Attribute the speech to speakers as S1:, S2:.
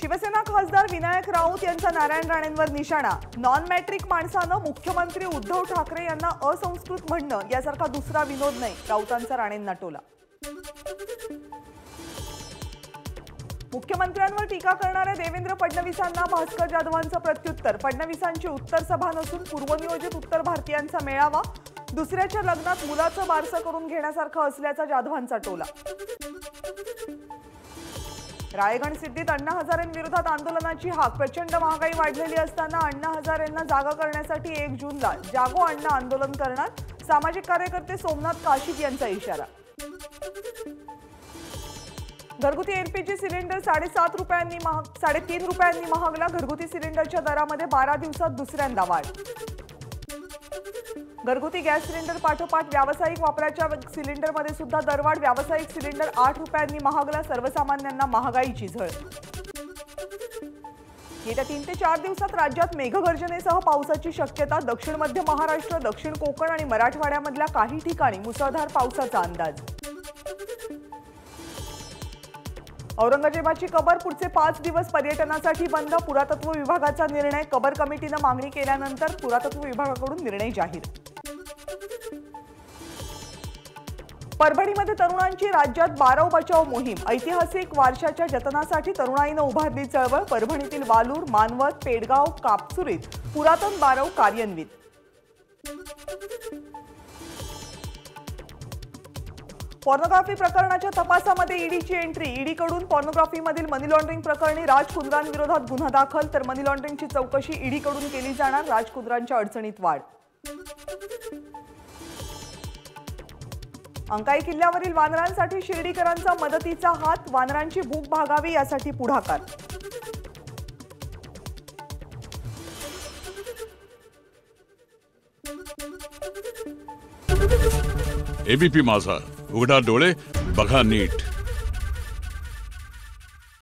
S1: शिवसेना खासदार विनायक राऊत यांचा नारायण राणेंवर निशाणा. नॉन मॅट्रिक माणसानं मुख्यमंत्री उद्धव ठाकरे यांना असंस्कृत म्हणणं यासारखा दुसरा विनोद नाही राऊतांचा राणेंना टोला. मुख्यमंत्र्यांवर टीका करणाऱ्या देवेंद्र फडणवीसांना भास्कर जाधवांचं प्रत्युत्तर. फडणवीसांची उत्तर सभा नसून पूर्वनियोजित उत्तर भारतीयांचा मेळावा दुसऱ्याच्या लग्नात मुलाचं बारसं करून घेण्यासारखं असल्याचा जाधवांचा टोला. रायगण सिद्धीत अण्णा हजारेंविरोधात आंदोलनाची हाक. प्रचंड महागाई वाढलेली असताना अण्णा हजारेंना जागा करण्यासाठी एक जूनला जागो अण्णा आंदोलन करणार. सामाजिक कार्यकर्ते सोमनाथ काशिक यांचा इशारा. घरगुती एलपीजी सिलेंडर साडेसात रुपयांनी महाग साडेतीन रुपयांनी महागला. घरगुती सिलेंडरच्या दरामध्ये बारा दिवसात दुसऱ्यांदा वाढ. घरगुती गॅस सिलेंडर पाठोपाठ व्यावसायिक वापराच्या सिलेंडरमध्ये सुद्धा दरवाढ. व्यावसायिक सिलेंडर आठ रुपयांनी महागला सर्वसामान्यांना महागाईची झळ. येत्या तीन ते चार दिवसात राज्यात मेघगर्जनेसह पावसाची शक्यता. दक्षिण मध्य महाराष्ट्र दक्षिण कोकण आणि मराठवाड्यामधल्या काही ठिकाणी मुसळधार पावसाचा अंदाज. औरंगजेबाची कबर पुढचे पाच दिवस पर्यटनासाठी बंद. पुरातत्व विभागाचा निर्णय. कबर कमिटीनं मागणी केल्यानंतर पुरातत्व विभागाकडून निर्णय जाहीर. परभणीमध्ये तरुणांची राज्यात बारव बचाव मोहीम ऐतिहासिक वारशाच्या जतनासाठी तरुणाईनं उभारली चळवळ परभणीतील वालूर मानवत पेडगाव कापसुरीत पुरातन बारव कार्यान्वित. पॉर्नोग्राफी प्रकरणाच्या तपासामध्ये ईडीची एंट्री ईडीकडून पॉर्नोग्राफीमधील मनी लॉन्ड्रिंग प्रकरणी राज कुंद्रांविरोधात गुन्हा दाखल तर मनी लॉन्ड्रिंगची चौकशी ईडीकडून केली जाणार राज कुंद्रांच्या अडचणीत वाढ. अंकाई किल्ल्यावरील वानरांसाठी शिर्डीकरांचा मदतीचा हात वानरांची भूक भागावी यासाठी पुढाकार.
S2: एबीपी माझा. उघडा डोळे बघा नीट.